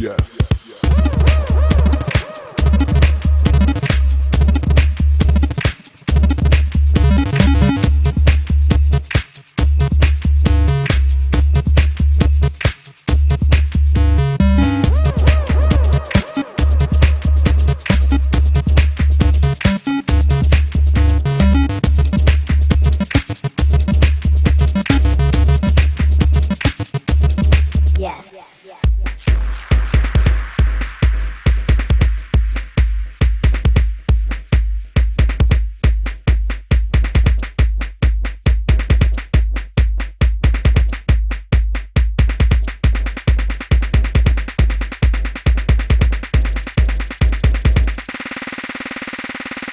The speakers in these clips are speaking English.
Yes.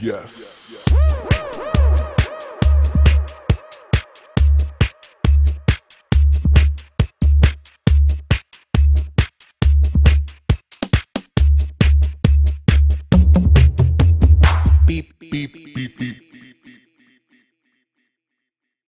Yes. Beep, beep,